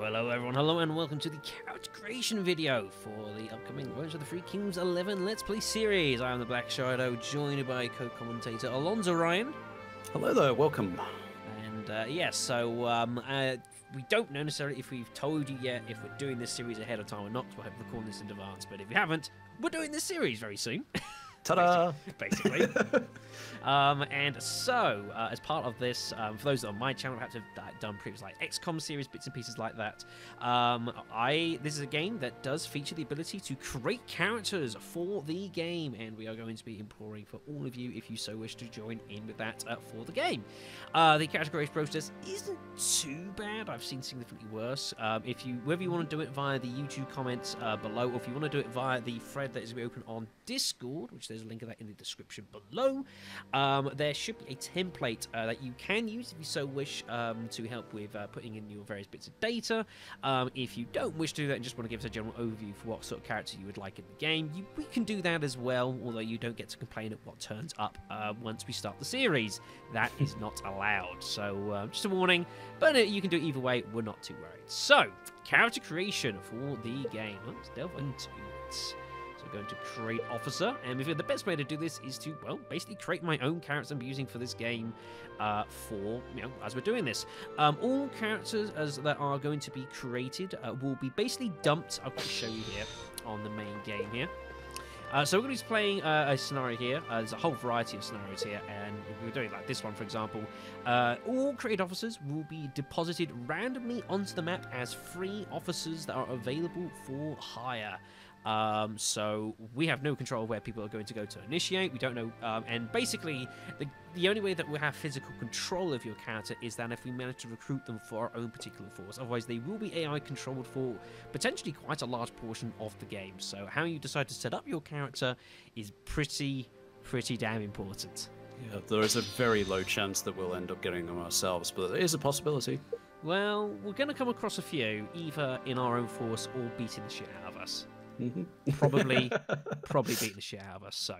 hello everyone, hello and welcome to the character creation video for the upcoming Rise of the Three Kingdoms 11 Let's Play series. I am the Black Shadow, joined by co-commentator Alonzo Ryan. Hello there, welcome. And uh, yes, yeah, so um, uh, we don't know necessarily if we've told you yet if we're doing this series ahead of time or not, because we're recording this in advance, but if you haven't, we're doing this series very soon. Ta-da! Basically. um, and so, uh, as part of this, um, for those on my channel, perhaps have done previous like XCOM series, bits and pieces like that. Um, I this is a game that does feature the ability to create characters for the game, and we are going to be imploring for all of you, if you so wish, to join in with that uh, for the game. Uh, the character creation process isn't too bad. I've seen significantly worse. Um, if you whether you want to do it via the YouTube comments uh, below, or if you want to do it via the thread that is open on Discord, which there's a link of that in the description below. Um, there should be a template uh, that you can use if you so wish um, to help with uh, putting in your various bits of data. Um, if you don't wish to do that and just want to give us a general overview for what sort of character you would like in the game, you, we can do that as well, although you don't get to complain at what turns up uh, once we start the series. That is not allowed. So, uh, just a warning, but uh, you can do it either way. We're not too worried. So, character creation for the game. Let's delve into it going to create officer, and the best way to do this is to, well, basically create my own characters I'm using for this game uh, for, you know, as we're doing this. Um, all characters as that are going to be created uh, will be basically dumped, I'll show you here on the main game here. Uh, so we're going to be playing uh, a scenario here. Uh, there's a whole variety of scenarios here, and we're doing like this one, for example. Uh, all created officers will be deposited randomly onto the map as free officers that are available for hire. Um, so we have no control of where people are going to go to initiate. We don't know, um, and basically, the the only way that we have physical control of your character is that if we manage to recruit them for our own particular force. Otherwise, they will be AI controlled for potentially quite a large portion of the game. So how you decide to set up your character is pretty, pretty damn important. Yeah, there is a very low chance that we'll end up getting them ourselves, but it is a possibility. Well, we're going to come across a few, either in our own force or beating the shit out of us. Mm-hmm. probably, probably beat the shit out of us. So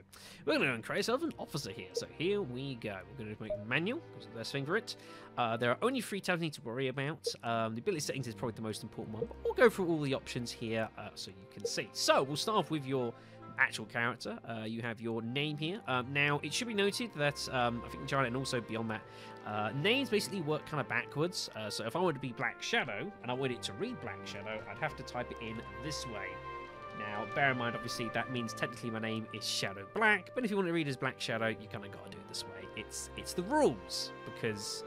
we're going to go and create ourselves an officer here. So here we go. We're going to make manual because the best thing for it. Uh, there are only three tabs you need to worry about. Um, the ability settings is probably the most important one. But we'll go through all the options here uh, so you can see. So we'll start off with your actual character. Uh, you have your name here. Um, now, it should be noted that um, I think Giant and also beyond that, uh, names basically work kind of backwards. Uh, so if I wanted to be Black Shadow and I wanted it to read Black Shadow, I'd have to type it in this way. Now, bear in mind, obviously, that means technically my name is Shadow Black, but if you want to read as Black Shadow, you kind of got to do it this way. It's it's the rules because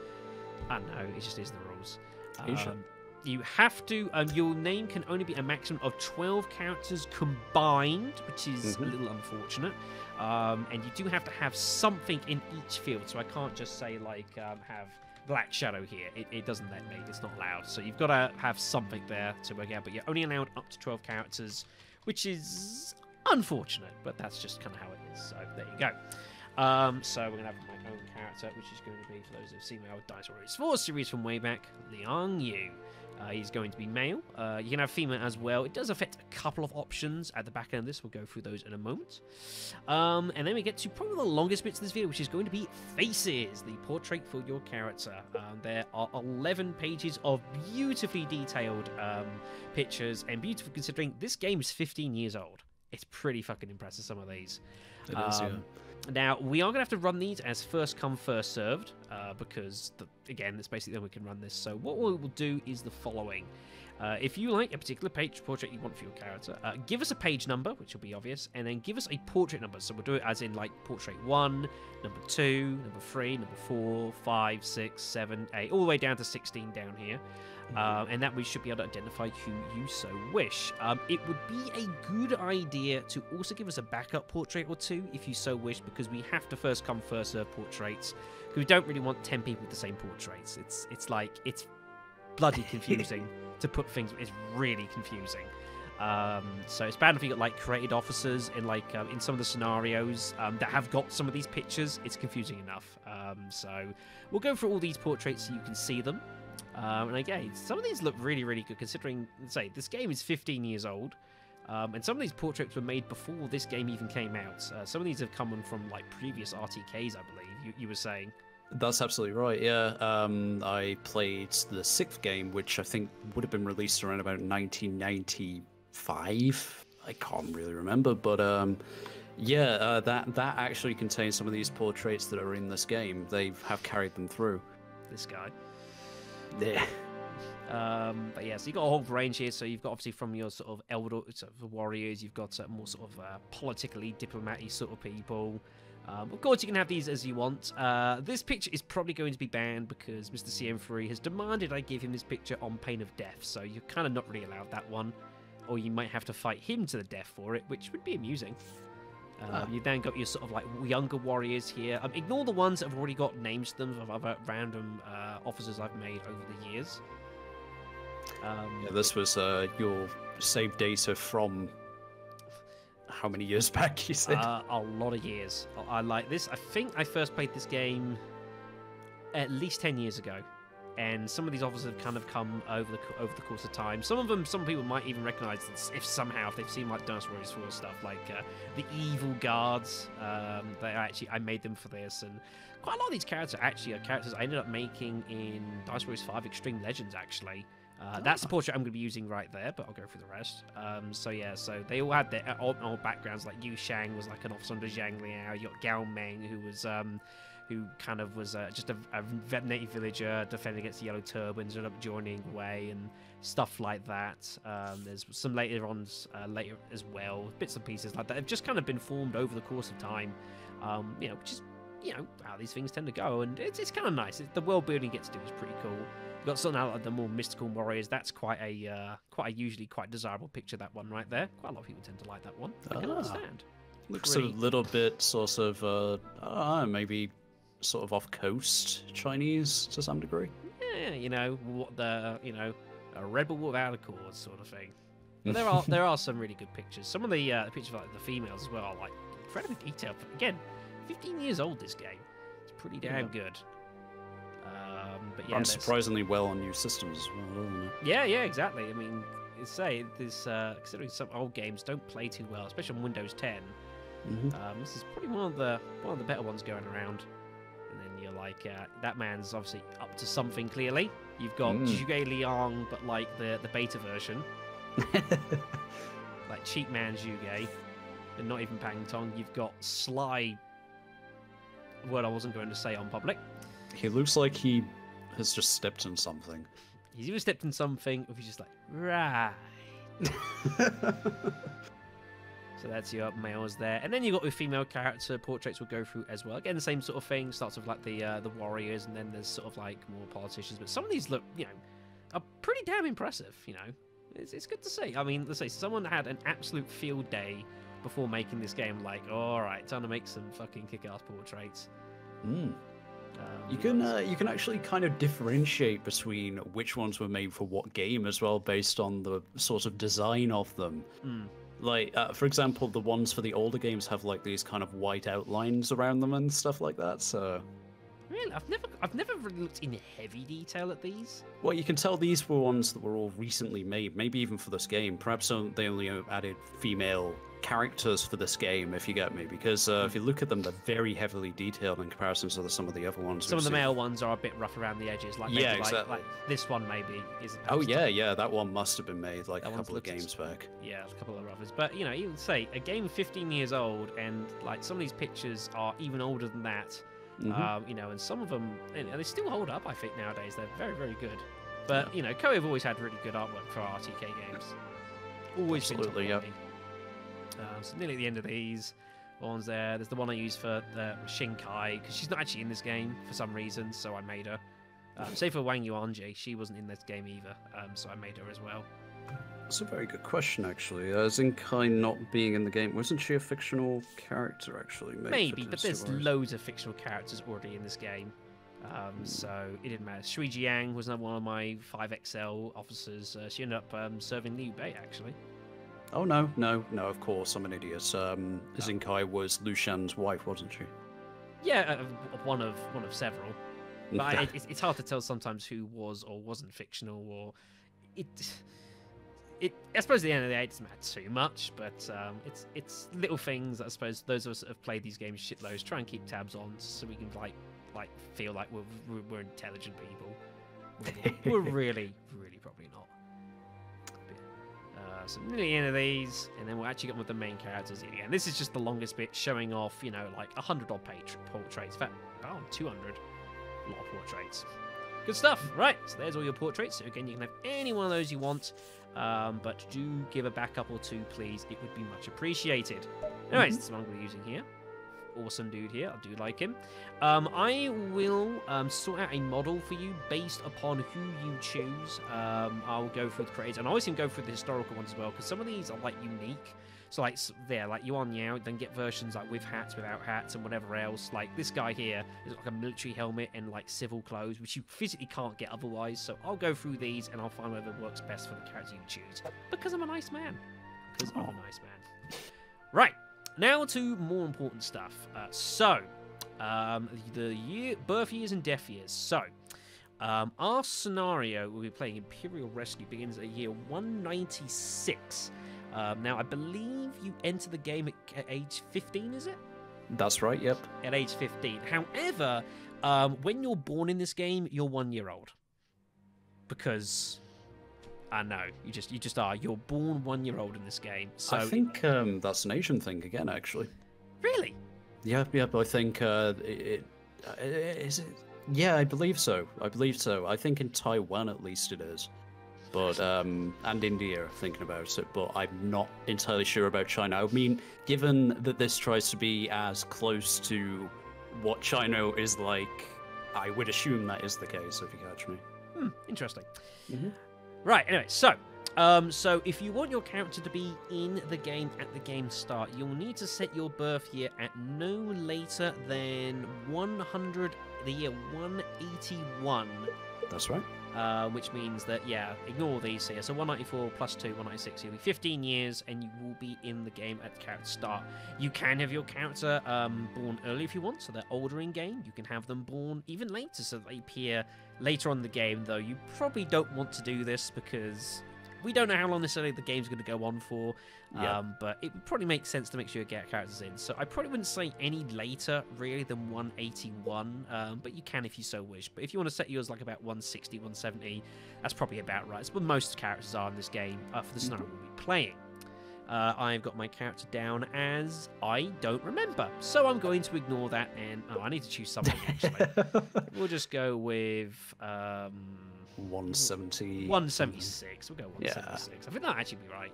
I don't know, it just is the rules. Um, you have to. Um, your name can only be a maximum of twelve characters combined, which is mm-hmm. a little unfortunate. Um, and you do have to have something in each field. So I can't just say like um, have Black Shadow here. It, it, doesn't let me. It's not allowed. So you've got to have something there to work out. But you're only allowed up to twelve characters which is unfortunate, but that's just kind of how it is. So there you go. Um, so we're going to have my own character, which is going to be, for those who've seen our Dynasty Warriors 4 series from way back, Liang Yu. Uh, he's going to be male. Uh, you can have female as well. It does affect a couple of options at the back end of this. We'll go through those in a moment. Um, and then we get to probably the longest bits of this video, which is going to be faces, the portrait for your character. Um, there are 11 pages of beautifully detailed um, pictures, and beautiful considering this game is 15 years old. It's pretty fucking impressive, some of these. It is, yeah. Now, we are going to have to run these as first come, first served, uh, because, the, again, that's basically then we can run this. So what we will do is the following. Uh, if you like a particular page portrait you want for your character, uh, give us a page number, which will be obvious, and then give us a portrait number. So we'll do it as in like portrait 1, number 2, number 3, number 4, 5, 6, 7, 8, all the way down to 16 down here. Um, and that we should be able to identify who you so wish. Um, it would be a good idea to also give us a backup portrait or two if you so wish, because we have to first come first serve portraits. Because we don't really want ten people with the same portraits. It's it's like it's bloody confusing to put things. It's really confusing. Um, so it's bad if you got like created officers in like um, in some of the scenarios um, that have got some of these pictures. It's confusing enough. Um, so we'll go through all these portraits so you can see them. Um, and again, some of these look really, really good considering, say, this game is 15 years old. Um, and some of these portraits were made before this game even came out. Uh, some of these have come from like previous RTKs, I believe. You, you were saying. That's absolutely right. Yeah, um, I played the sixth game, which I think would have been released around about 1995. I can't really remember, but um, yeah, uh, that that actually contains some of these portraits that are in this game. They have carried them through. This guy. Yeah. Um, but yeah, so you've got a whole range here. So you've got obviously from your sort of elder sort of warriors, you've got uh, more sort of uh, politically diplomatic sort of people. Um, of course, you can have these as you want. Uh, this picture is probably going to be banned because Mr. CM3 has demanded I give him this picture on pain of death. So you're kind of not really allowed that one, or you might have to fight him to the death for it, which would be amusing. Um, Ah. You then got your sort of like younger warriors here. Um, ignore the ones that have already got names to them of other random uh, officers I've made over the years. Um, yeah this was uh, your save data from how many years back? You said. Uh, a lot of years. I, I like this. I think I first played this game at least ten years ago, and some of these offers have kind of come over the over the course of time. Some of them, some people might even recognise this if somehow if they've seen like Dynasty Warriors 4 stuff, like uh, the evil guards. Um, they actually I made them for this, and quite a lot of these characters actually are characters I ended up making in Dynasty Warriors 5 Extreme Legends actually. Uh, that's the portrait I'm going to be using right there, but I'll go through the rest. Um, so yeah, so they all had their old, old backgrounds. Like Yu Shang was like an officer under Zhang Liao. You got Gao Meng, who was um, who kind of was uh, just a, a native villager defending against the Yellow Turbans, ended up joining Wei and stuff like that. Um, there's some later on uh, later as well, bits and pieces like that. They've just kind of been formed over the course of time. Um, you know, just you know how these things tend to go, and it's, it's kind of nice. It, the world building gets to do is pretty cool. Got something out of the more mystical warriors. That's quite a uh, quite a usually quite desirable picture. That one right there. Quite a lot of people tend to like that one. I can Ah. understand. Looks pretty- a little bit sort of uh, uh maybe sort of off coast Chinese to some degree. Yeah, you know what the you know a rebel without a cause sort of thing. But there are there are some really good pictures. Some of the uh, pictures of like the females as well are like incredibly detailed. But Again, 15 years old. This game. It's pretty damn good. But yeah, I'm surprisingly well on new systems as well, isn't it? Yeah, yeah, exactly. I mean, say this uh, considering some old games don't play too well, especially on Windows 10. Mhm. Um, this is probably one of the one of the better ones going around. And then you're like, uh, that man's obviously up to something. Clearly, you've got Mm. Zhuge Liang, but like the the beta version, like cheap man Zhuge, and not even Pang Tong. You've got Sly. Word I wasn't going to say on public. he looks like he has just stepped in something. He's either stepped in something, or he's just like, right. So that's your males there, and then you got your female character portraits. We'll go through as well. Again, the same sort of thing. Starts with like the uh, the warriors, and then there's sort of like more politicians. But some of these look, you know, are pretty damn impressive. You know, it's, it's good to see. I mean, let's say someone had an absolute field day before making this game. Like, all right, time to make some fucking kick-ass portraits. Mm. Um, You can uh, you can actually kind of differentiate between which ones were made for what game as well, based on the sort of design of them. mm, Like, uh, for example, the ones for the older games have like these kind of white outlines around them and stuff like that. So, really, I've never, I've never really looked in heavy detail at these. well, you can tell these were ones that were all recently made, maybe even for this game. Perhaps they only uh, added female characters for this game, if you get me, because uh, if you look at them, they're very heavily detailed in comparison to the, some of the other ones. Some of the seen. male ones are a bit rough around the edges, like Yeah, like, exactly. like this one maybe is. Oh yeah, yeah, that one must have been made like That a couple of games back. yeah, a couple of roughers. But you know, even say a game 15 years old, and like some of these pictures are even older than that. Mhm. Um, you know, and some of them, and they still hold up. I think nowadays they're very, very good. But you know, Koei have always had really good artwork for RTK games. Always Absolutely, quality. Um, so nearly at the end of these ones there. There's the one I use for the Xingcai because she's not actually in this game for some reason, so I made her. Um, same for Wang Yuanji, she wasn't in this game either, um, so I made her as well. That's a very good question, actually. Uh, Xingcai not being in the game, wasn't she a fictional character, actually? Maybe, but there's Warriors? loads of fictional characters already in this game. Um, so it didn't matter. Shui Jiang was another one of my 5XL officers. Uh, she ended up um, serving Liu Bei, actually. Oh, no, no, no, of course, I'm an idiot. Um. Xingcai was Liu Shan's wife, wasn't she? Yeah, uh, one of one of several. But I, it, it's hard to tell sometimes who was or wasn't fictional, or it. It, I suppose at the end of the day, it doesn't matter too much, but um, it's it's little things. I suppose those of us that have played these games shitloads try and keep tabs on, so we can like like feel like we're we're, we're intelligent people. We're, we're really, really probably not. Uh, so nearly end of these, and then we'll actually get on with the main characters again. This is just the longest bit, showing off, you know, like a hundred odd page portraits. In fact, about 200 A lot of portraits. Good stuff. Right, so there's all your portraits. So again, you can have any one of those you want, um, but do give a backup or two, please. It would be much appreciated. Anyways, that's what I'm going to be using here. Awesome dude here. I do like him. Um, I will um, sort out a model for you based upon who you choose. Um, I'll go through the creators, and I always even go through the historical ones as well, because some of these are like unique. So like there, like Yuan Yao, then get versions like with hats, without hats, and whatever else. Like this guy here is like a military helmet and like civil clothes, which you physically can't get otherwise. So I'll go through these and I'll find whatever works best for the character you choose. Because I'm a nice man. Because I'm a nice man. Right now to more important stuff. Uh, so um, the year, birth years and death years. So. Um, our scenario we'll be playing Imperial Rescue begins at year 196. Um, now, I believe you enter the game at, at age 15, is it? That's right. Yep. At age 15. However, um, when you're born in this game, you're one year old. Because I know you just you just are. You're born one year old in this game. So I think um, that's an Asian thing again, actually. really, Yeah, yeah, but I think uh, it, it uh, it. Yeah, I believe so. I believe so. I think in Taiwan at least it is, but um, and India thinking about it. But I'm not entirely sure about China. I mean, given that this tries to be as close to what China is like, I would assume that is the case. If you catch me. hmm, interesting. Mhm. Right. Anyway, so um, so if you want your character to be in the game at the game start, you'll need to set your birth year at no later than 100, the year 181. That's right. Uh, which means that yeah, ignore these here. So 194 plus 2, 196. You'll be 15 years, and you will be in the game at the character start. You can have your character um, born early if you want, so they're older in game. You can have them born even later, so they appear later on in the game. Though you probably don't want to do this because we don't know how long necessarily the game's going to go on for. Yeah. Um, but it would probably make sense to make sure you get characters in. So I probably wouldn't say any later really than 181, um, but you can if you so wish. But if you want to set yours like about 160, 170, that's probably about right. It's what most characters are in this game uh, for the scenario we'll be playing. Uh, I've got my character down as I don't remember, so I'm going to ignore that. And oh, I need to choose something actually. we'll just go with um, 170. 176. We'll go Yeah. 176. I think that'll actually be right.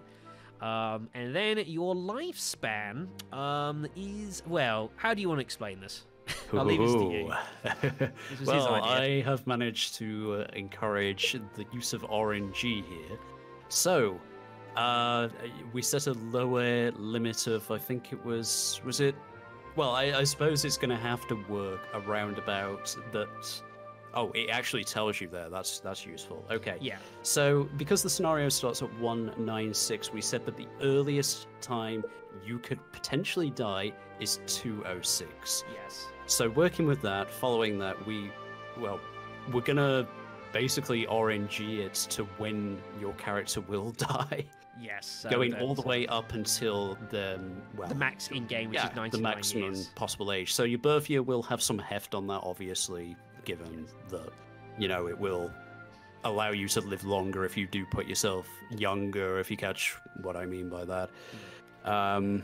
Um, and then your lifespan um, is well. How do you want to explain this? I'll leave this to you. This well. I have managed to uh, encourage the use of RNG here. So, uh, we set a lower limit of, I think it was, was it? Well, I, I suppose it's going to have to work around about that. Oh, it actually tells you there. That's that's useful. Okay. Yeah. So, because the scenario starts at 196, we said that the earliest time you could potentially die is 206. Yes. So working with that, following that, we, well, we're gonna basically RNG it to when your character will die, Yes. so going all the way up until the well, The max in game, which yeah, is 99 the maximum years. possible age. So your birth year will have some heft on that, obviously, given that you know it will allow you to live longer if you do put yourself younger. If you catch what I mean by that. Um,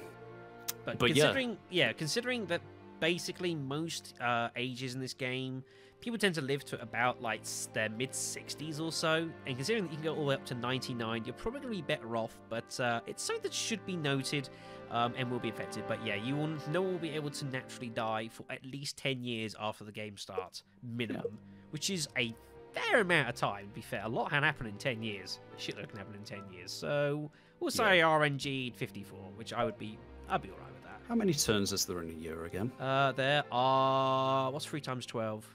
But, But yeah. considering, yeah. considering that basically most uh, ages in this game, people tend to live to about like their mid 60s or so. And considering that you can go all the way up to 99, you're probably going to be better off. But uh, it's something that should be noted um, and will be affected. But yeah, you will no one will be able to naturally die for at least 10 years after the game starts, minimum, which is a fair amount of time. To be fair, a lot can happen in 10 years. A shitload can happen in 10 years. So we'll say RNG 54, which I would be, I'd be alright with that. how many turns is there in a year again? Uh, there are what's three times twelve?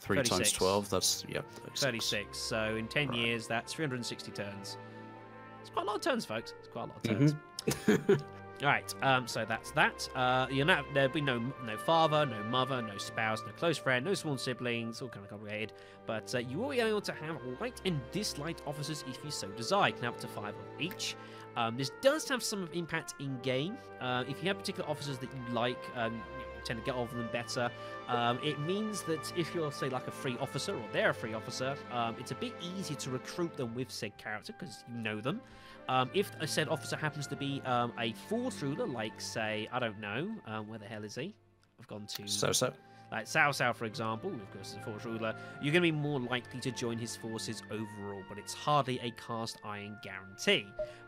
Three 36. times twelve. That's yeah. 36. Thirty-six. So in ten Right. years, that's three hundred and sixty turns. It's quite a lot of turns, folks. It's quite a lot of turns. All right. Um. So that's that. Uh. You're not. There'll be no no father, no mother, no spouse, no close friend, no sworn siblings. All kind of complicated. But uh, you will be able to have liked and disliked officers if you so desire. You can have up to five of each. Um, this does have some impact in game. Uh, if you have particular officers that you like, um, you tend to get over them better. Um, it means that if you're, say, like a free officer or they're a free officer, um, it's a bit easier to recruit them with said character because you know them. Um, if a said officer happens to be um, a force ruler, like, say, I don't know, um, where the hell is he? I've gone to. So so. Like Cao Cao, for example, of course, is a force ruler, you're going to be more likely to join his forces overall, but it's hardly a cast iron guarantee.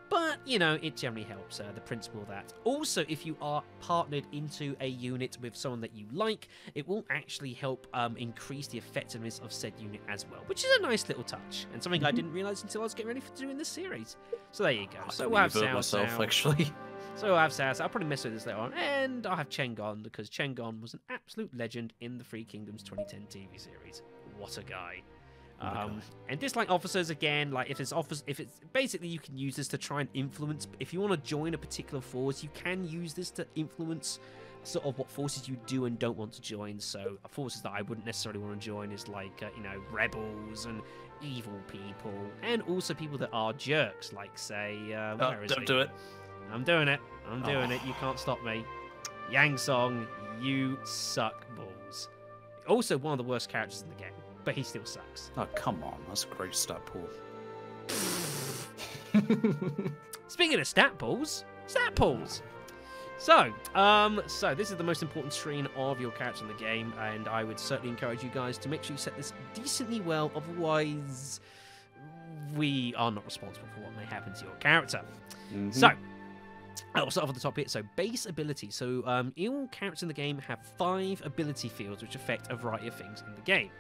But, you know, it generally helps uh, the principle that. Also, if you are partnered into a unit with someone that you like, it will actually help um, increase the effectiveness of said unit as well, which is a nice little touch, and something I Mhm. didn't realise until I was getting ready for doing this series. So there you go. I So we'll have it myself actually. So I'll have Sass. I'll probably mess with this later on, and I'll have Chen Gong because Chen Gong was an absolute legend in the Three Kingdoms 2010 TV series. What a guy! A Um, and dislike officers again. Like if it's offers, if it's basically you can use this to try and influence. If you want to join a particular force, you can use this to influence sort of what forces you do and don't want to join. So uh, forces that I wouldn't necessarily want to join is like uh, you know rebels and evil people, and also people that are jerks, like say uh, Oh, where is don't he? do it. I'm doing it. I'm doing it. Oh. You can't stop me. Yang Song, you suck balls. Also, one of the worst characters in the game, but he still sucks. Oh come on, that's a great stat pool. Speaking of stat pools, stat pools. So, um, so this is the most important screen of your character in the game, and I would certainly encourage you guys to make sure you set this decently well. Otherwise, we are not responsible for what may happen to your character. Mhm. So, I'll start off at the top here. So, base ability. So, um, all characters in the game have five ability fields which affect a variety of things in the game.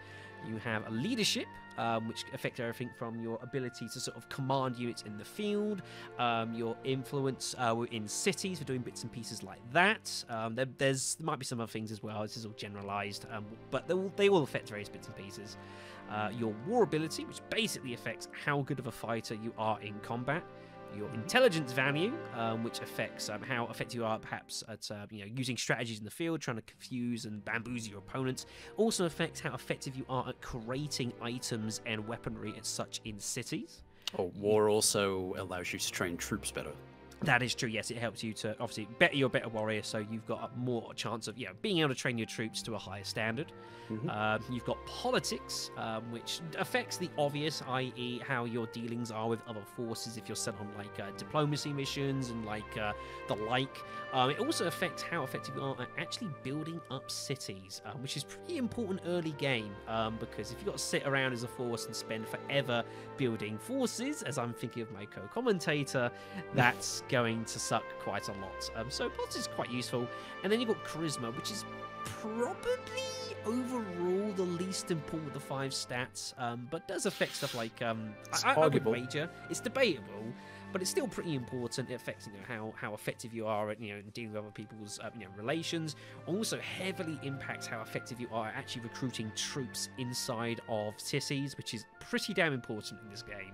You have a leadership, um, which affects everything from your ability to sort of command units in the field, um, your influence uh, in cities for doing bits and pieces like that. Um, there, there's there might be some other things as well. This is all generalized, um, but they will, they affect various bits and pieces. Uh, your war ability, which basically affects how good of a fighter you are in combat your intelligence value, um, which affects um, how effective you are, perhaps at uh, you know using strategies in the field, trying to confuse and bamboozle your opponents. Also affects how effective you are at creating items and weaponry and such in cities. Oh, war also allows you to train troops better. That is true. Yes, it helps you to obviously better you're better warrior, so you've got a more chance of you know being able to train your troops to a higher standard. Mhm. Um, you've got politics, um, which affects the obvious, i.e., how your dealings are with other forces if you're sent on like uh, diplomacy missions and like uh, the like. Um, it also affects how effective you are at actually building up cities, uh, which is pretty important early game um, because if you've got to sit around as a force and spend forever building forces, as I'm thinking of my co-commentator, that's going to suck quite a lot. Um, so politics is quite useful, and then you've got charisma, which is probably overall the least important of the five stats, um, but does affect stuff like um, It's I, I would arguable. wager it's debatable, but it's still pretty important. It affects you know how how effective you are at you know dealing with other people's uh, you know relations. Also heavily impacts how effective you are at actually recruiting troops inside of cities, which is pretty damn important in this game.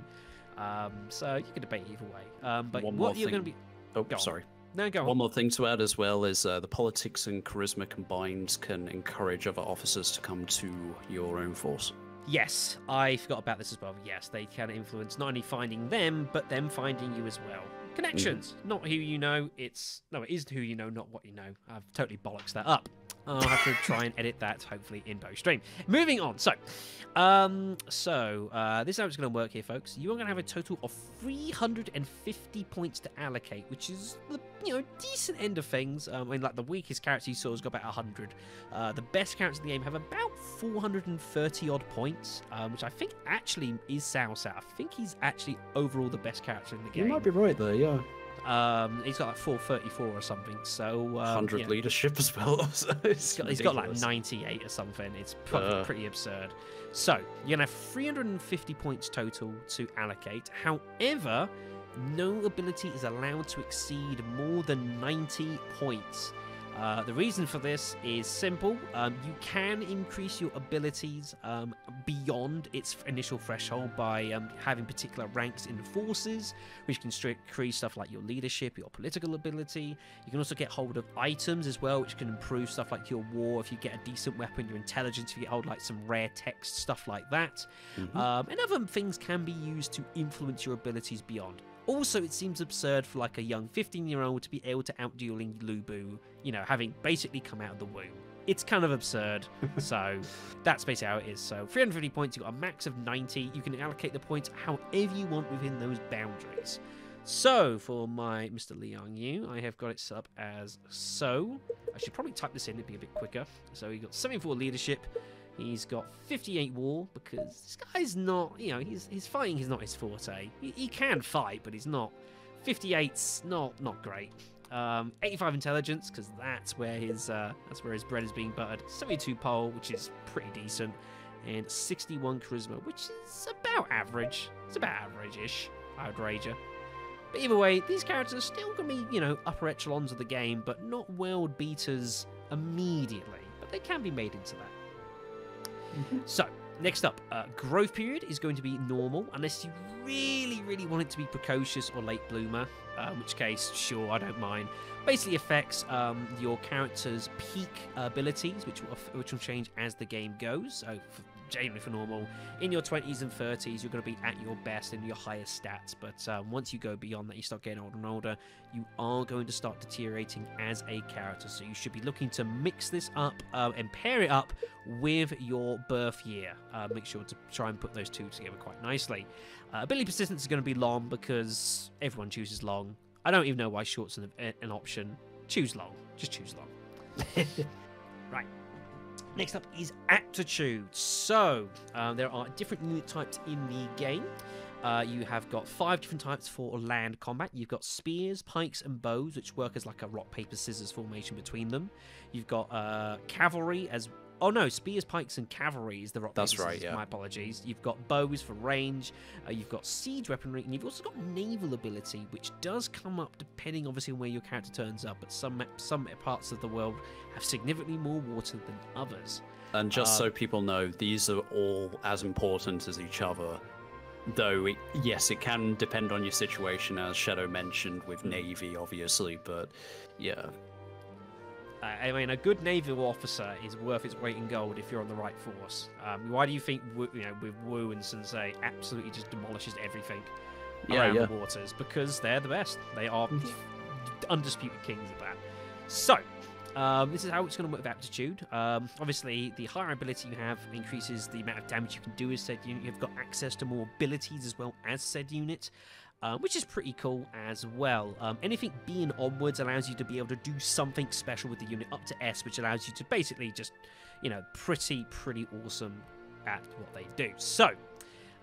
Um, so you can debate either way. Um, but One what more you're going to be Oh, Go sorry. no go on. One more thing to add as well is uh, the politics and charisma combined can encourage other officers to come to your own force. Yes, I forgot about this as well. Yes, they can influence not only finding them, but them finding you as well. Connections, not who you know. It's no, it is who you know, not what you know. I've totally bollocks that up. I'll have to try and edit that hopefully in post stream. Moving on. So, um, so uh, this is how it's going to work here, folks. You are going to have a total of 350 points to allocate, which is the you know decent end of things. Um, I mean, like the weakest character you saw has got about 100. Uh, the best characters in the game have about 430 odd points, um, which I think actually is Cao Cao. I think he's actually overall the best character in the game. You might be right there, yeah. Um, he's got like 434 or something. So um, 100 yeah. leadership as well. so He's got, he's got like 98 or something. It's Uh. pretty absurd. So you're gonna have 350 points total to allocate. However, no ability is allowed to exceed more than 90 points. Uh, the reason for this is simple. Um, you can increase your abilities um, beyond its initial threshold by um, having particular ranks in forces, which can increase stuff like your leadership, your political ability. You can also get hold of items as well, which can improve stuff like your war. If you get a decent weapon, your intelligence. If you get hold of, like some rare text, stuff like that. Mhm. Um, and other things can be used to influence your abilities beyond. Also, it seems absurd for like a young 15 year old to be able to outdueling Lu Bu, you know, having basically come out of the womb. It's kind of absurd. so that's basically how it is. So 350 points, you've got a max of 90. You can allocate the points however you want within those boundaries. So for my Mr. Liang Yu, I have got it set up as so. I should probably type this in, it'd be a bit quicker. So he got 74 leadership. He's got 58 war because this guy's not, you know, he's, his fighting is not his forte. He, he can fight, but he's not. 58's not not great. Um, 85 intelligence because that's where his uh, that's where his bread is being buttered. 72 pole, which is pretty decent, and 61 charisma, which is about average. It's about average-ish. I would. But either way, these characters are still going to be, you know, upper echelons of the game, but not world beaters immediately. But they can be made into that. So, next up, uh, growth period is going to be normal, unless you really, really want it to be precocious or late bloomer, uh, in which case, sure, I don't mind. Basically affects um, your character's peak abilities, which will, which will change as the game goes. So, for, generally for normal, in your 20s and 30s, you're going to be at your best and your highest stats. But um, once you go beyond that, you start getting older and older, you are going to start deteriorating as a character. So you should be looking to mix this up uh, and pair it up with your birth year. Uh, make sure to try and put those two together quite nicely. Uh, ability persistence is going to be long because everyone chooses long. I don't even know why short's an, an option. Choose long. Just choose long. right. Next up is aptitude. So, um, there are different unit types in the game. Uh, you have got five different types for land combat. You've got spears, pikes, and bows, which work as like a rock, paper, scissors formation between them. You've got uh, cavalry as Oh no, spears, pikes, and cavalry is the rock. That's right, yeah. My apologies. You've got bows for range. Uh, you've got siege weaponry, and you've also got naval ability, which does come up depending, obviously, on where your character turns up. But some some parts of the world have significantly more water than others. And just so people know, these are all as important as each other. Though, it, yes, it can depend on your situation, as Shadow mentioned, with Navy, obviously, but yeah. Uh, I mean, a good naval officer is worth its weight in gold if you're on the right force. Um, why do you think, Wu- you know, with Wu and Sun Ce, absolutely just demolishes everything Yeah, around yeah. the waters? Because they're the best. They are undisputed kings of that. So, um, this is how it's going to work with aptitude. Um, obviously, the higher ability you have increases the amount of damage you can do as said unit. You've got access to more abilities as well as said unit. Um, which is pretty cool as well. Um, anything B and onwards allows you to be able to do something special with the unit up to S, which allows you to basically just, you know, pretty, pretty awesome at what they do. So,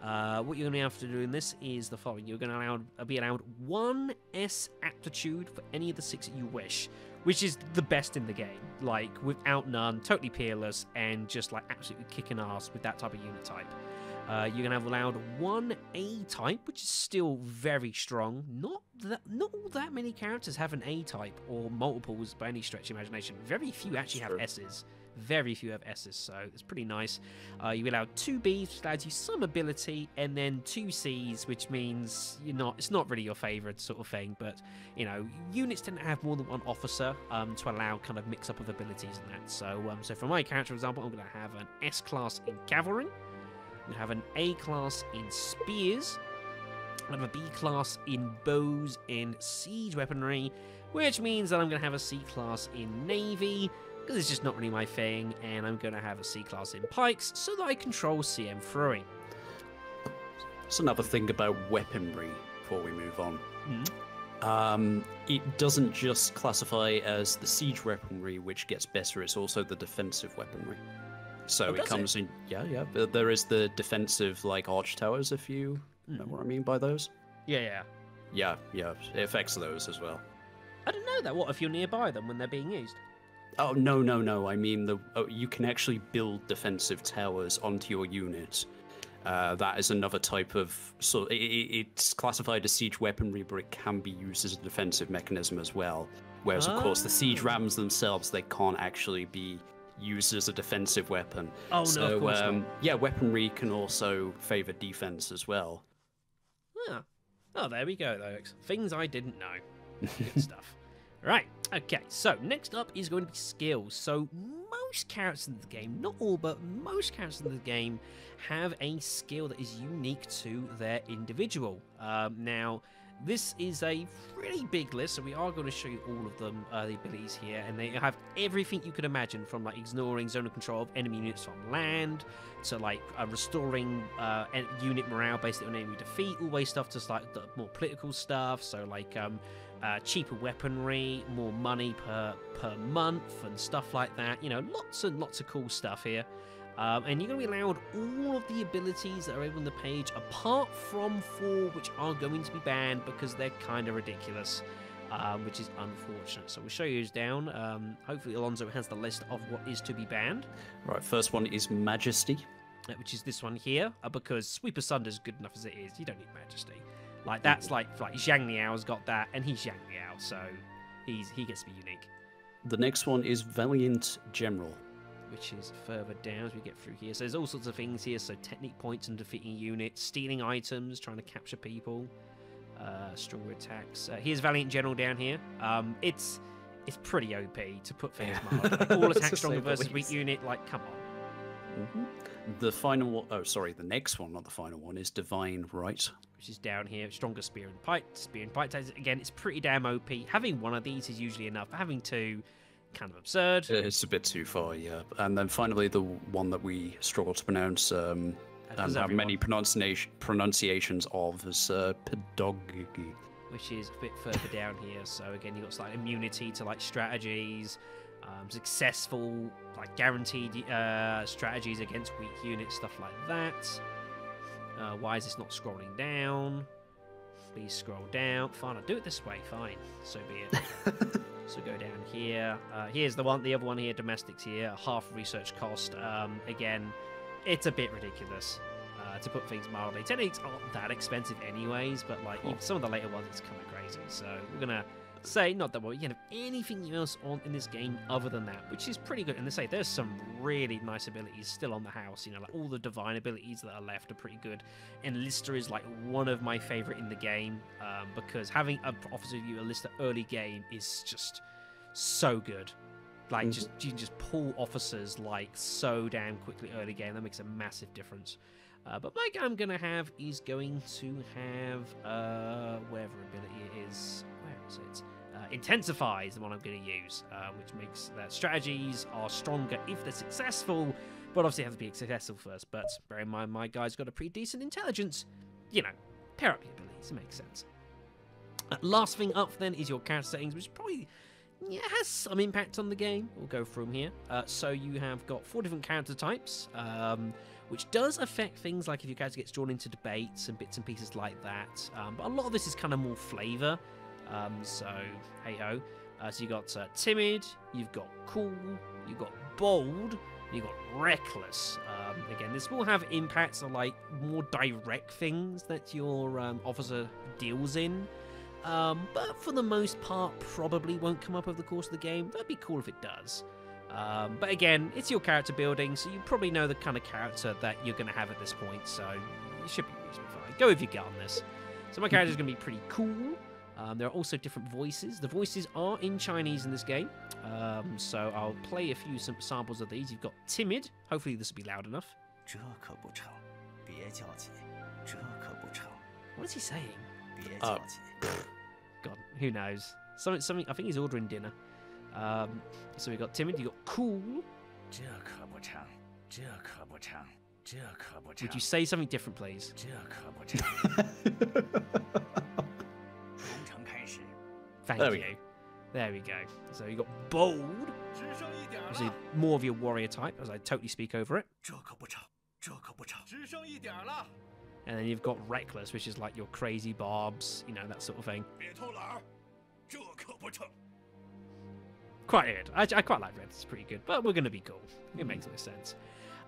uh, what you're going to have to do in this is the following. You're going to allow, uh, be allowed one S aptitude for any of the six that you wish, which is the best in the game. Like, without none, totally peerless, and just like absolutely kicking ass with that type of unit type. Uh, you're gonna have allowed one A type, which is still very strong. Not that not all that many characters have an A type or multiples by any stretch of imagination. Very few actually have S's. Very few have S's, so it's pretty nice. Uh, you allowed two Bs, which allows you some ability, and then two Cs, which means you're not. It's not really your favourite sort of thing, but you know, units tend to have more than one officer um, to allow kind of mix up of abilities and that. So, um, so for my character, for example, I'm going to have an S class in cavalry. We have an A class in spears. I have a B class in bows and siege weaponry, which means that I'm going to have a C class in navy because it's just not really my thing, and I'm going to have a C class in pikes so that I control CM throwing. That's another thing about weaponry before we move on. Mhm. Um, it doesn't just classify as the siege weaponry, which gets better, it's also the defensive weaponry. So Oh, it does it? comes in, yeah, yeah. There is the defensive, like arch towers, if you know Mhm. what I mean by those. Yeah, yeah. Yeah, yeah, it affects those as well. I don't know that. What if you're nearby them when they're being used? Oh no, no, no! I mean, the oh, you can actually build defensive towers onto your unit. Uh, that is another type of so i i- it's classified as siege weaponry, but it can be used as a defensive mechanism as well. Whereas, of course, the siege Oh. rams themselves they can't actually be used as a defensive weapon. Oh no, so of course um, not. yeah, weaponry can also favor defense as well. Ah. Oh, there we go, folks. Things I didn't know. Good stuff. Right. Okay. So next up is going to be skills. So most characters in the game, not all, but most characters in the game have a skill that is unique to their individual. Um, now, this is a pretty big list, so we are going to show you all of them, uh, the abilities here, and they have everything you could imagine from like ignoring zone of control of enemy units on land to like uh, restoring uh, unit morale based on enemy defeat, all the way stuff to like the more political stuff. So like um, uh, cheaper weaponry, more money per per month, and stuff like that. You know, lots and lots of cool stuff here. Um, and you're going to be allowed all of the abilities that are over on the page, apart from four, which are going to be banned because they're kind of ridiculous, um, which is unfortunate. So we'll show you down. Um, hopefully, Alonso has the list of what is to be banned. Right, first one is Majesty. Uh, which is this one here, uh, because Sweep Asunder is good enough as it is. You don't need Majesty. Like that's like like Zhang Liao's got that, and he's Zhang Liao, so he's he gets to be unique. The next one is Valiant General which is further down as we get through here. So there's all sorts of things here. So technique points and defeating units, stealing items, trying to capture people, uh, stronger attacks. Uh, here's Valiant General down here. Um, it's it's pretty OP to put things yeah. Like all attack stronger versus weak unit. Like, come on. Mm-hmm. The final one, oh, sorry, the next one, not the final one, is Divine Right. Which is down here. Stronger Spear and Pike. Spear and Pike. Again, it's pretty damn OP. Having one of these is usually enough. Having two kind of absurd. It's a bit too far, yeah. And then finally, the one that we struggle to pronounce um, and have many pronunciation, pronunciations of is uh, pedagogy. Which is a bit further down here. So again, you've got like immunity to like strategies, um, successful, like guaranteed uh, strategies against weak units, stuff like that. Uh, why is this not scrolling down? Scroll down. Fine, I'll do it this way. Fine, so be it. So go down here. Uh, here's the one, the other one here, domestics here, half research cost. Um, again, it's a bit ridiculous. Uh, to put things mildly, techniques aren't that expensive anyways, but like some of the later ones, it's kind of crazy. So we're gonna say not that we can have anything else on in this game other than that, which is pretty good. And they say there's some really nice abilities still on the house. You know, like all the divine abilities that are left are pretty good. And Lister is like one of my favorite in the game um, because having a officer of you a Lister early game is just so good. Like mm-hmm. just you just pull officers like so damn quickly early game. That makes a massive difference. Uh, but guy I'm gonna have is going to have uh, whatever ability it is. Where is it? Uh, intensify is the one I'm going to use, uh, which makes that strategies are stronger if they're successful, but obviously have to be successful first. But bear in mind, my guy's got a pretty decent intelligence. You know, pair up your abilities, it makes sense. Uh, last thing up then is your character settings, which probably yeah, has some impact on the game. We'll go through here. Uh, so you have got four different character types. Um, which does affect things like if your character gets drawn into debates and bits and pieces like that. Um, but a lot of this is kind of more flavour. Um, so, hey ho. Uh, so you got uh, timid, you've got cool, you've got bold, you've got reckless. Um, again, this will have impacts on like more direct things that your um, officer deals in. Um, but for the most part, probably won't come up over the course of the game. That'd be cool if it does. Um, but again, it's your character building, so you probably know the kind of character that you're going to have at this point, so you should be reasonably fine. Go with your gut on this. So my character's going to be pretty cool. Um, there are also different voices. The voices are in Chinese in this game, um, so I'll play a few samples of these. You've got Timid. Hopefully this will be loud enough. What is he saying? Uh, God, who knows? Something, something. I think he's ordering dinner. Um, so we got timid, you got cool. Would you say something different, please? Thank there you. There we go. So you got bold. Obviously, more of your warrior type, as I totally speak over it. And then you've got reckless, which is like your crazy barbs, you know, that sort of thing quite good. I, I quite like red. It's pretty good, but we're going to be cool. It makes no sense.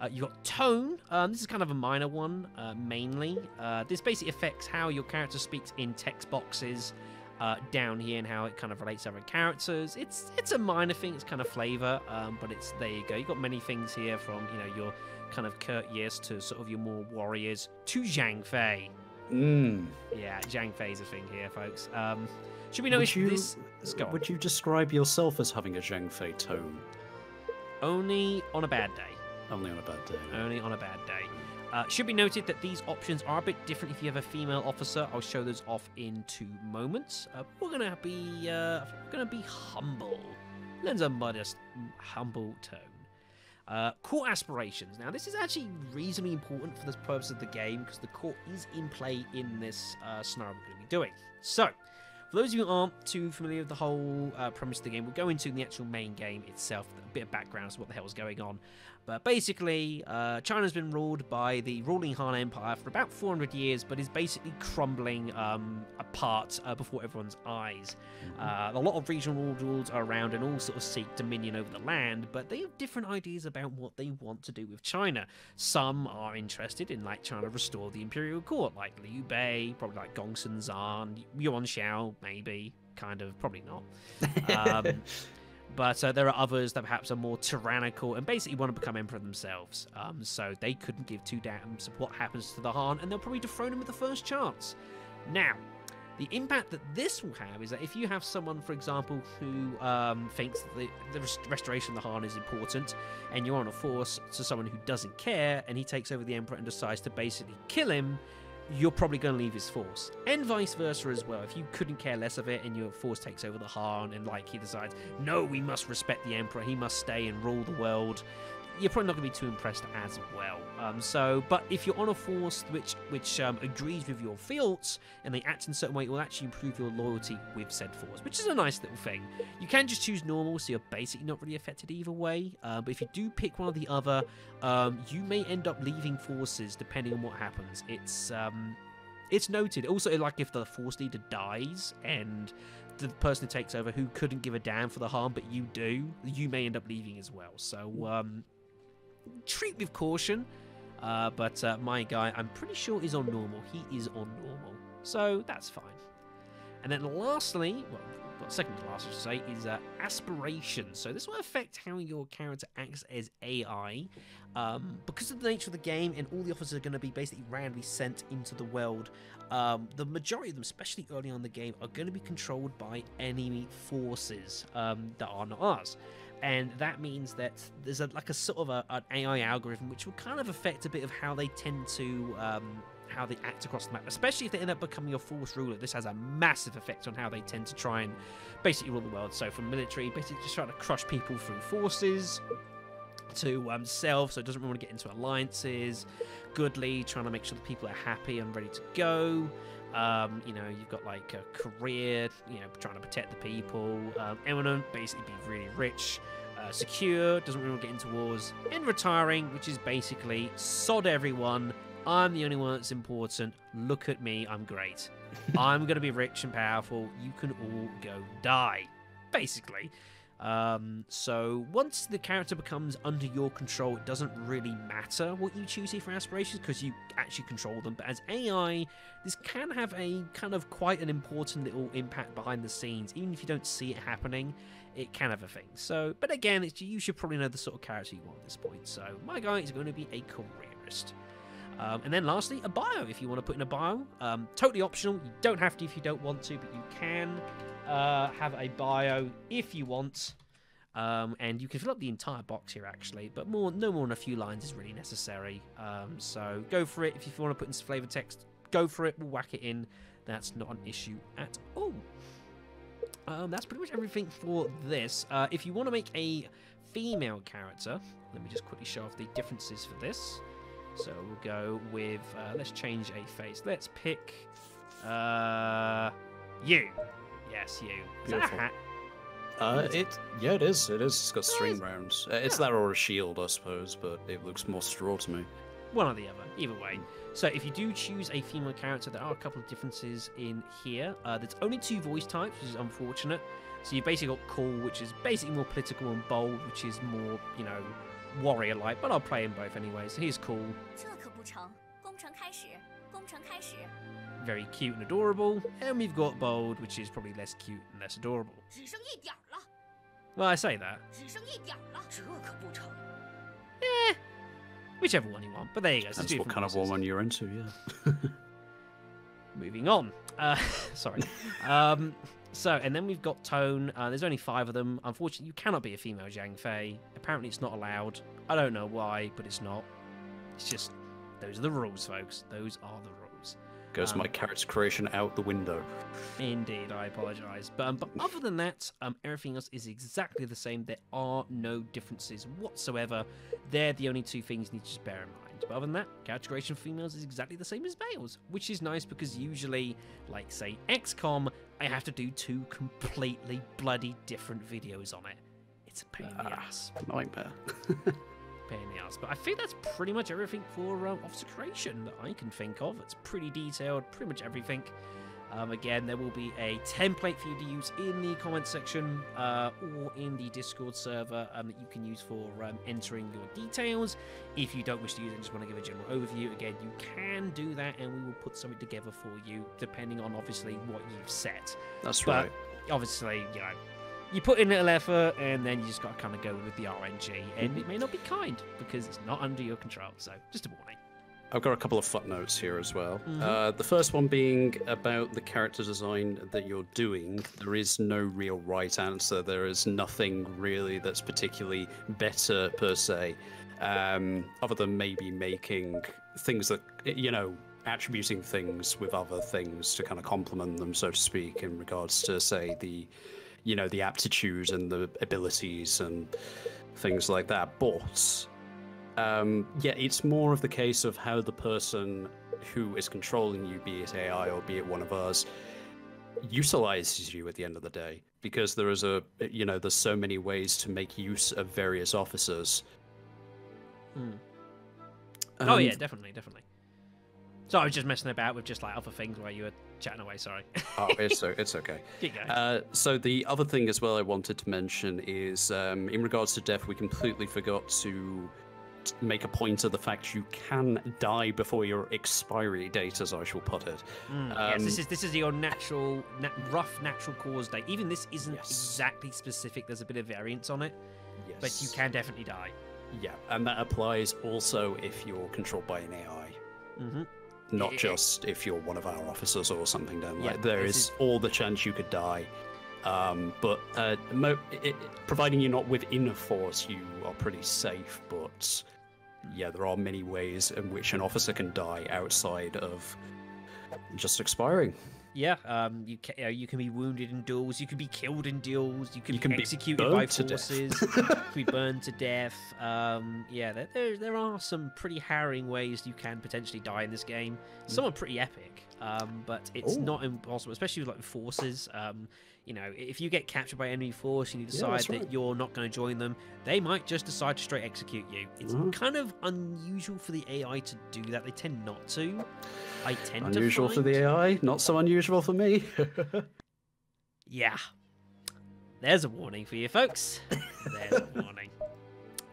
Uh, you got tone. Um, this is kind of a minor one, uh, mainly. Uh, this basically affects how your character speaks in text boxes uh, down here and how it kind of relates to other characters. It's it's a minor thing. It's kind of flavor, um, but it's there you go. You've got many things here from you know your kind of courteous to sort of your more warriors to Zhang Fei. Mm. Yeah, Zhang Fei's a thing here, folks. Um, should we notice would you, this? Would you describe yourself as having a Zhang Fei tone? Only on a bad day. Only on a bad day. Only on a bad day. Uh, should be noted that these options are a bit different if you have a female officer. I'll show those off in two moments. Uh, we're gonna be uh, we're gonna be humble. Lends a modest, humble tone. Uh, court aspirations. Now, this is actually reasonably important for the purpose of the game because the court is in play in this uh, scenario we're going to be doing. So, for those of you who aren't too familiar with the whole uh, premise of the game, we'll go into the actual main game itself, a bit of background as to what the hell is going on. But basically, uh, China's been ruled by the ruling Han Empire for about 400 years, but is basically crumbling um, apart uh, before everyone's eyes. Uh, a lot of regional rulers are around and all sort of seek dominion over the land, but they have different ideas about what they want to do with China. Some are interested in like trying to restore the imperial court, like Liu Bei, probably like Gongsun Zan, Yuan Shao, maybe, kind of, probably not. Um, but uh, there are others that perhaps are more tyrannical and basically want to become emperor themselves. Um, so they couldn't give two damns what happens to the Han, and they'll probably dethrone him with the first chance. Now, the impact that this will have is that if you have someone, for example, who um, thinks that the, the rest- restoration of the Han is important, and you're on a force to someone who doesn't care, and he takes over the Emperor and decides to basically kill him, you're probably going to leave his force. And vice versa as well. If you couldn't care less of it and your force takes over the Han and like he decides, no, we must respect the Emperor, he must stay and rule the world, you're probably not going to be too impressed as well. Um, so, but if you're on a force which which um, agrees with your fields and they act in a certain way, it will actually improve your loyalty with said force, which is a nice little thing. You can just choose normal, so you're basically not really affected either way. Uh, but if you do pick one or the other, um, you may end up leaving forces depending on what happens. It's um, it's noted. Also, like if the force leader dies and the person who takes over who couldn't give a damn for the Han, but you do, you may end up leaving as well. So um, treat with caution. Uh, but uh, my guy, I'm pretty sure is on normal. He is on normal, so that's fine. And then lastly, well, well second to last, I should say, is uh, aspiration. So this will affect how your character acts as AI. Um, because of the nature of the game and all the officers are going to be basically randomly sent into the world, um, the majority of them, especially early on in the game, are going to be controlled by enemy forces um, that are not ours. And that means that there's a, like a sort of a, an AI algorithm which will kind of affect a bit of how they tend to um, how they act across the map, especially if they end up becoming a force ruler. This has a massive effect on how they tend to try and basically rule the world. So, from military, basically just trying to crush people through forces, to um, self, so it doesn't really want to get into alliances. Goodly, trying to make sure the people are happy and ready to go. Um, you know, you've got like a career, you know, trying to protect the people. Um, eminent, basically be really rich. Uh, secure, doesn't really want to get into wars. And retiring, which is basically sod everyone. I'm the only one that's important. Look at me, I'm great. I'm going to be rich and powerful. You can all go die, basically. Um, so once the character becomes under your control, it doesn't really matter what you choose here for aspirations because you actually control them. But as AI, this can have a kind of quite an important little impact behind the scenes, even if you don't see it happening. It can have a thing. So, but again, you should probably know the sort of character you want at this point. So, my guy is going to be a careerist. Um, and then lastly, a bio if you want to put in a bio. Um, totally optional. You don't have to if you don't want to, but you can uh, have a bio if you want. Um, and you can fill up the entire box here actually, but more no more than a few lines is really necessary. Um, so go for it if you want to put in some flavor text. Go for it. We'll whack it in. That's not an issue at all. Um, that's pretty much everything for this. Uh, if you want to make a female character, let me just quickly show off the differences for this. So we'll go with, uh, let's change a face. Let's pick uh, you. Yes, you. Is that a Beautiful. hat? Uh, it yeah, it is. It is. It's got string is. rounds. Uh, It's Yeah. that or a shield, I suppose, but it looks more straw to me. One or the other, either way. So if you do choose a female character, there are a couple of differences in here. Uh, there's only two voice types, which is unfortunate. So you've basically got cool, which is basically more political, and bold, which is more, you know, warrior-like. But I'll play in both anyway. So here's cool, 这可不成，攻城开始，攻城开始， very cute and adorable, and we've got bold, which is probably less cute and less adorable. Well, I say that. Eh, whichever one you want, but there you go. That's what kind of woman you're into, yeah. Moving on. Uh, sorry. Um, so, and then we've got tone. Uh, there's only five of them. Unfortunately, you cannot be a female Zhang Fei. Apparently, it's not allowed. I don't know why, but it's not. It's just those are the rules, folks. Those are the rules. Goes Um, my character creation out the window. Indeed, I apologise. But, um, but other than that, um, everything else is exactly the same. There are no differences whatsoever. They're the only two things you need to just bear in mind. But other than that, character creation for females is exactly the same as males, which is nice because usually, like say XCOM, I have to do two completely bloody different videos on it. It's a pain in the Ah. ass. Nightmare. Pain in the ass. But I think that's pretty much everything for um, officer creation that I can think of. It's pretty detailed, pretty much everything. Um, again, there will be a template for you to use in the comment section uh, or in the Discord server um, that you can use for um, entering your details. If you don't wish to use it and just want to give a general overview, again, you can do that and we will put something together for you depending on obviously what you've set. That's But- right. Obviously, you know, you put in a little effort and then you just got to kind of go with the RNG, and it may not be kind because it's not under your control. So, just a warning. I've got a couple of footnotes here as well. Mhm. Uh, the first one being about the character design that you're doing. There is no real right answer. There is nothing really that's particularly better per se, um, other than maybe making things that you know attributing things with other things to kind of complement them, so to speak, in regards to say the you know the aptitude and the abilities and things like that. But um, yeah, it's more of the case of how the person who is controlling you, be it AI or be it one of us, utilizes you at the end of the day. Because there is a, you know, there's so many ways to make use of various officers. Hmm. oh yeah, definitely, definitely. So I was just messing about with just like other things while you were chatting away. Sorry. oh, it's it's okay. Keep going. Uh, so the other thing as well I wanted to mention is um, in regards to death, we completely forgot to make a point of the fact you can die before your expiry date, as I shall put it. Mm, yes, this um, is this is your natural, na- rough natural cause date. Even this isn't Yes. exactly specific. There's a bit of variance on it, yes. but you can definitely die. Yeah, and that applies also if you're controlled by an AI, hmm not just if you're one of our officers or something down Yeah, like There is is- all the chance you could die. Um, but uh, it- providing you're not within a force, you are pretty safe. But yeah, there are many ways in which an officer can die outside of just expiring. Yeah, um, you can, uh, you can be wounded in duels. You can be killed in duels. You can, You be can be executed by forces. you can be burned to death. Um, yeah, there, there there are some pretty harrowing ways you can potentially die in this game. Some are pretty epic, um, but it's Ooh. not impossible, especially with like forces. Um, you know, if you get captured by enemy force and you Yeah, decide that you're not going to join them, they might just decide to straight execute you. It's Mhm. kind of unusual for the AI to do that. They tend not to. I tend Unusual to for the. AI, not so unusual for me. Yeah. There's a warning for you, folks. There's a warning.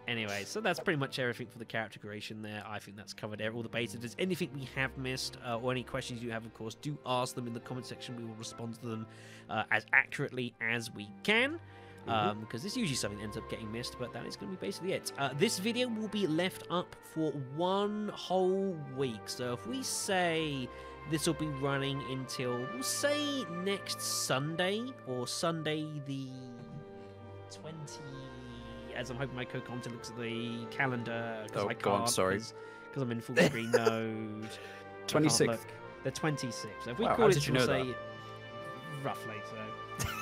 Anyway, so that's pretty much everything for the character creation there. I think that's covered all the bases. If there's anything we have missed uh, or any questions you have, of course, do ask them in the comment section. We will respond to them uh, as accurately as we can. Um, because this is usually something that ends up getting missed, but that is going to be basically it. Uh, this video will be left up for one whole week. So if we say this will be running until, we'll say next Sunday or Sunday the 20. As I'm hoping my co-commenter looks at the calendar. 'cause Oh, I go on, can't, sorry. Because I'm in full screen mode. I can't 26th. look. The 26th. So if we Wow, call it, did you know say that? roughly. So.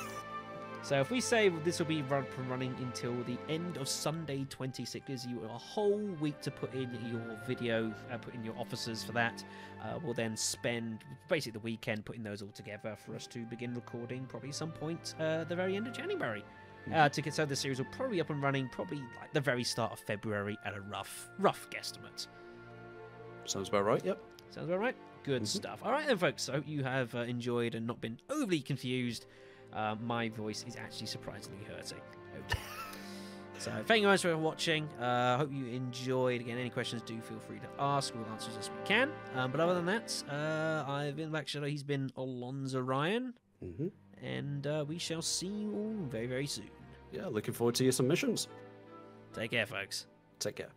So if we say this will be run running until the end of Sunday 26, gives you a whole week to put in your video, uh, put in your officers for that. Uh, we'll then spend basically the weekend putting those all together for us to begin recording probably some point uh, the very end of January. Uh, to get so the series will probably be up and running probably like the very start of February at a rough rough guesstimate. Sounds about right. Yep. Sounds about right. Good Mhm. stuff. All right then, folks. I hope you have uh, enjoyed and not been overly confused. Uh, my voice is actually surprisingly hurting. Okay. so thank you guys for watching. I uh, hope you enjoyed. Again, any questions, do feel free to ask. We'll answer as we can. Um, but other than that, uh, I've been Black Shadow. He's been Alonzo Ryan, hmm and uh, we shall see you all very, very soon. Yeah, looking forward to your submissions. Take care, folks. Take care.